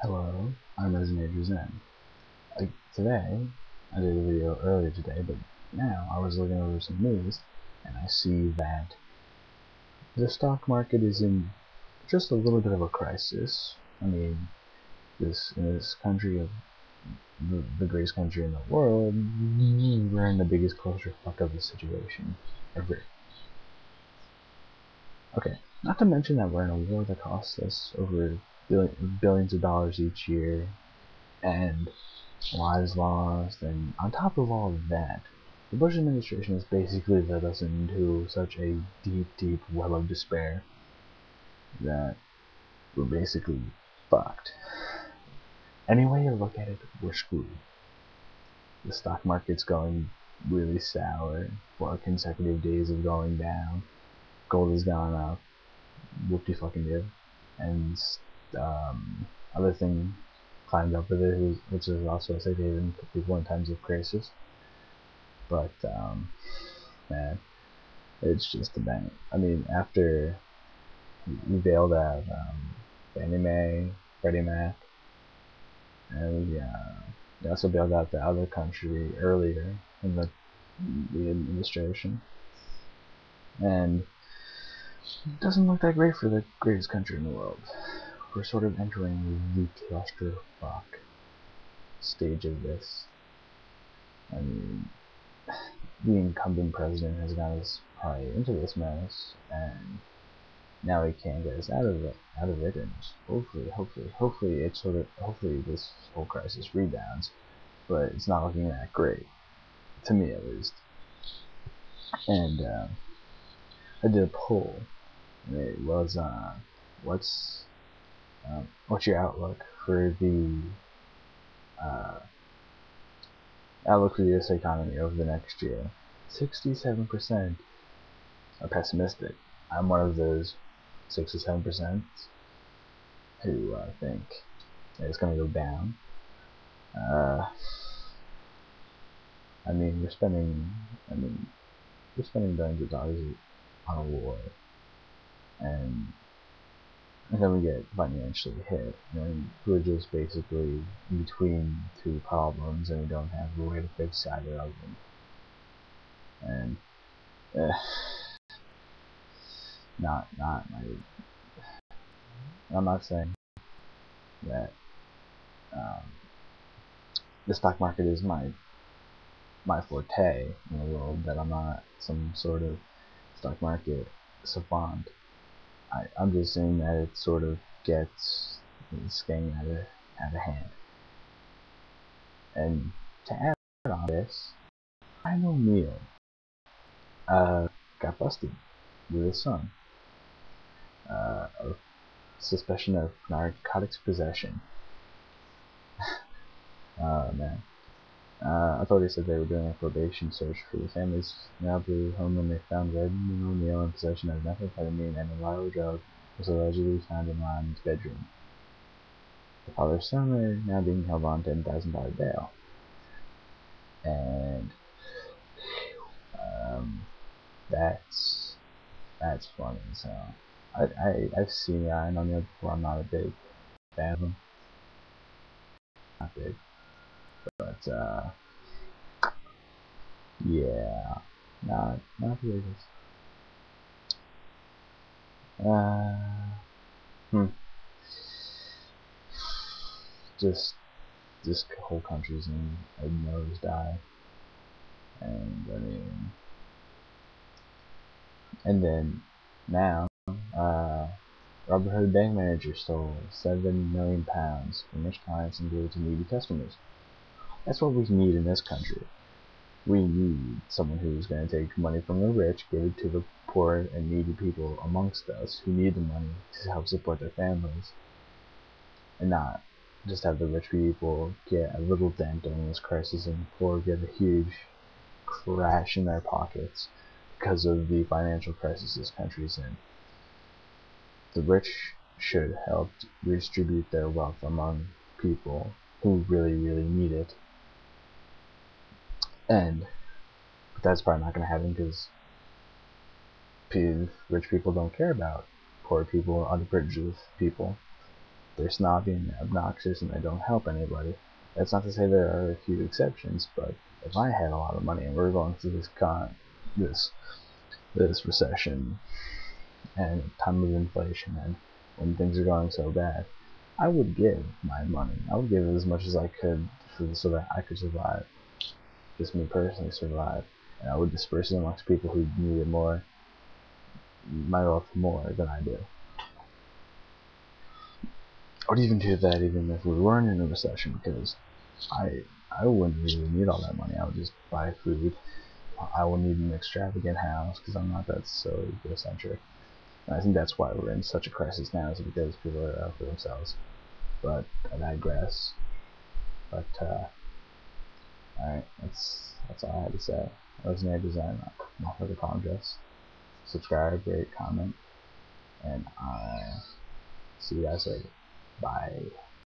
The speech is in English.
Hello, I'm Rezenator Zen. Like, today, I did a video earlier today, but now I was looking over some news, and I see that the stock market is in just a little bit of a crisis. I mean, this in this country of the, the greatest country in the world, we're in the biggest culture fuck of the situation ever. Okay, not to mention that we're in a war that costs us over billion, billions of dollars each year, and lives lost, and on top of all of that, the Bush administration has basically led us into such a deep, deep well of despair that we're basically fucked. Any way you look at it, we're screwed. The stock market's going really sour, four consecutive days of going down. Gold has gone up, whoopty fucking do. And um, other thing climbed up with it, which is also a safe haven for people in times of crisis. But um, man, it's just a bang. I mean, after we bailed out um, Fannie Mae, Freddie Mac, and we, uh, we also bailed out the other country earlier in the the administration, and it doesn't look that great for the greatest country in the world. We're sort of entering the clusterfuck stage of this. I mean, the incumbent president has got us probably into this mess, and now he can't get us out of it, out of it, and hopefully, hopefully, hopefully, it sort of, hopefully, this whole crisis rebounds, but it's not looking that great, to me at least. And uh, I did a poll. And it was, uh, what's, um, what's your outlook for the uh, outlook for the U.S. economy over the next year? 67% are pessimistic. I'm one of those 67% who uh, think it's going to go down. Uh, I mean, we're spending, I mean, we're spending billions of dollars on a war, and then we get financially hit, and we're just basically between two problems, and we don't have a way to fix either of them. And, uh, not, not my, I'm not saying that, um, the stock market is my my forte in the world that I'm not some sort of stock market savant. I, I'm just saying that it sort of gets it's getting out of out of hand. And to add on this, Ryan O'Neal uh, got busted with his son uh, of suspicion of narcotics possession. oh man. Uh, authorities said they were doing a probation search for the family's Malibu home when they found Redmond O'Neal in possession of methamphetamine and a viral drug was allegedly found in Ryan's bedroom. The father's son are now being held on $10,000 bail. And um, that's that's funny. So I, I I've seen Ryan O'Neal before. I'm not a big fan of him. Not big. But, uh, yeah, not, not the greatest. Uh, hmm. Just, this whole country's in a nosedive. And, I mean, and then, now, uh, Robin Hood bank manager stole seven million pounds from rich clients and gave it to needy customers. That's what we need in this country. We need someone who's going to take money from the rich, give it to the poor and needy people amongst us who need the money to help support their families. And not just have the rich people get a little dent during this crisis and poor get a huge crash in their pockets because of the financial crisis this country's in. The rich should help redistribute their wealth among people who really, really need it and that's probably not going to happen because rich people don't care about poor people, underprivileged people. they're snobby and obnoxious and they don't help anybody. That's not to say there are a few exceptions, but if I had a lot of money and we're going through this con this this recession and time of inflation and when things are going so bad, I would give my money. I would give it as much as I could so that I could survive. Just me personally survive. And I would disperse it amongst people who need it more, my wealth more than I do. I would even do that even if we weren't in a recession because I I wouldn't really need all that money. I would just buy food. I wouldn't need an extravagant house because I'm not that so egocentric. And I think that's why we're in such a crisis now is because people are out for themselves. But I digress. But uh, alright, that's that's all I had to say. Nerd Design, not for the Congress. Subscribe, rate, comment, and I see you guys later. Bye.